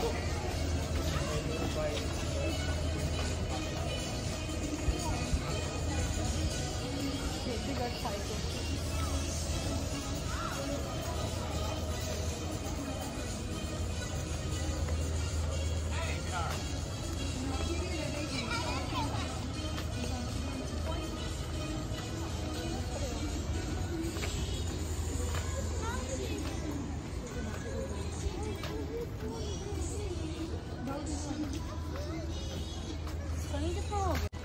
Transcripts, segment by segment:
Bye. How?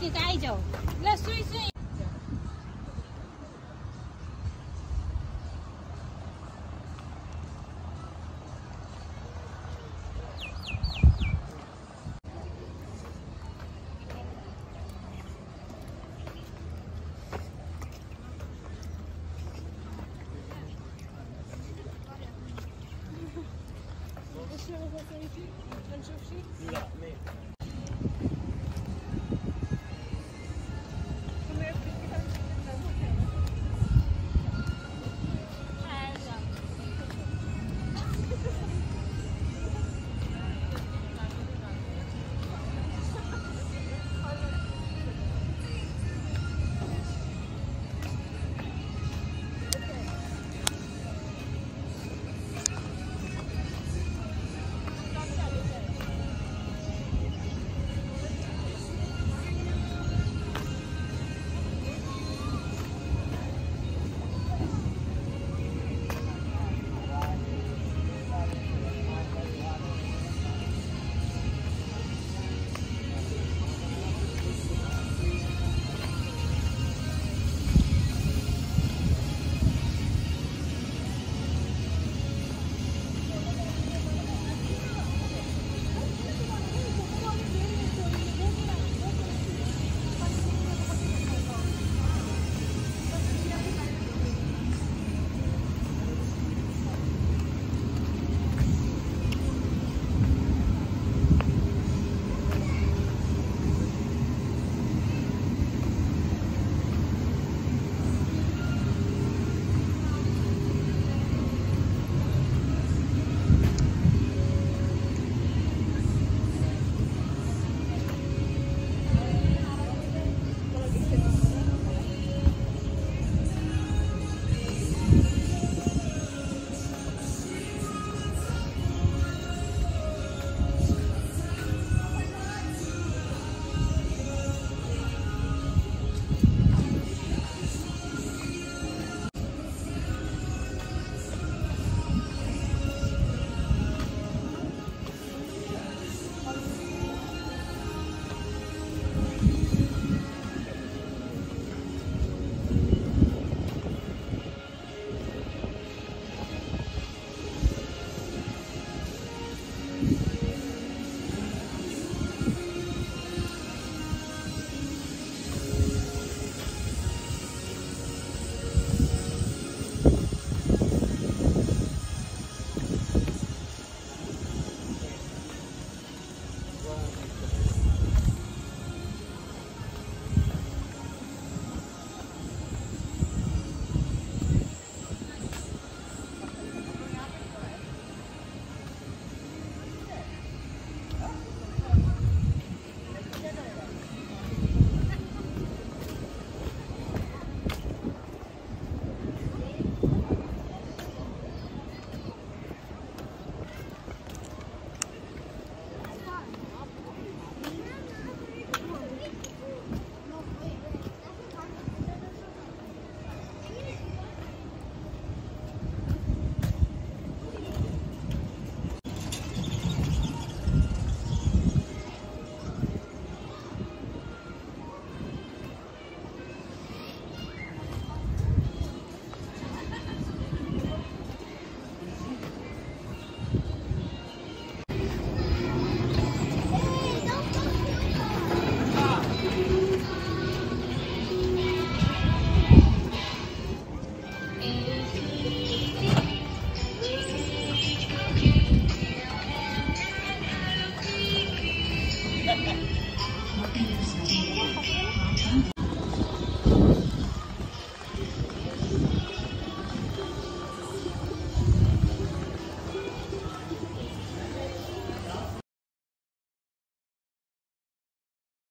Kita ajar.